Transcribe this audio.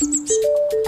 Música